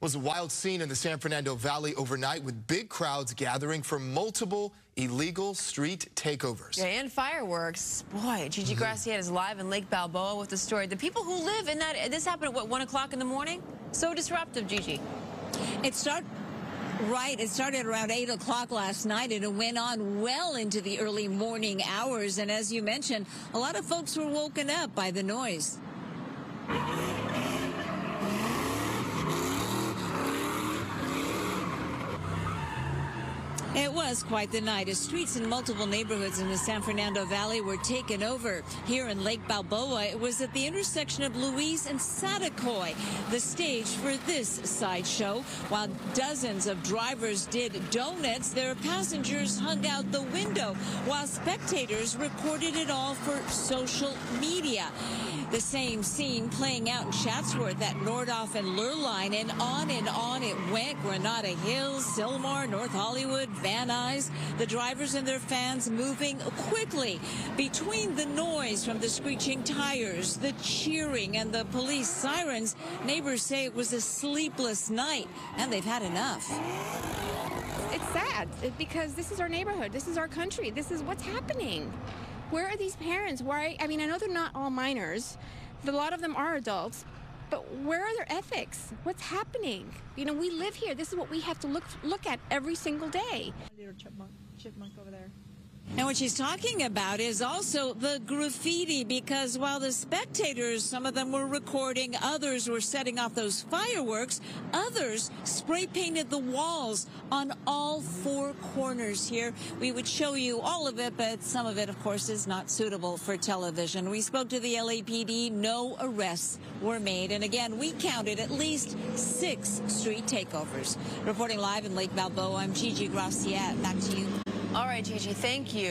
was a wild scene in the San Fernando Valley overnight with big crowds gathering for multiple illegal street takeovers. Yeah, and fireworks. Boy, Gigi mm -hmm. Graciette is live in Lake Balboa with the story. The people who live in that, this happened at what, 1 o'clock in the morning? So disruptive, Gigi. It started Right. It started around 8 o'clock last night and it went on well into the early morning hours. And as you mentioned, a lot of folks were woken up by the noise. It was quite the night as streets in multiple neighborhoods in the San Fernando Valley were taken over. Here in Lake Balboa, it was at the intersection of Louise and Saticoy, the stage for this sideshow. While dozens of drivers did donuts, their passengers hung out the window while spectators recorded it all for social media. The same scene playing out in Chatsworth at Nordhoff and Lurline, and on and on it went. Granada Hills, Sylmar, North Hollywood, Van Nuys. The drivers and their fans moving quickly between the noise from the screeching tires, the cheering, and the police sirens. Neighbors say it was a sleepless night, and they've had enough. It's sad because this is our neighborhood. This is our country. This is what's happening. Where are these parents? Why? I mean, I know they're not all minors. A lot of them are adults, but where are their ethics? What's happening? You know, we live here. This is what we have to look look at every single day. A Little chipmunk, chipmunk over there. And what she's talking about is also the graffiti because while the spectators, some of them were recording, others were setting off those fireworks, others spray painted the walls on all four corners here. We would show you all of it, but some of it, of course, is not suitable for television. We spoke to the LAPD. No arrests were made. And again, we counted at least six street takeovers. Reporting live in Lake Balboa, I'm Gigi Graciette. Back to you. All right, Gigi, thank you.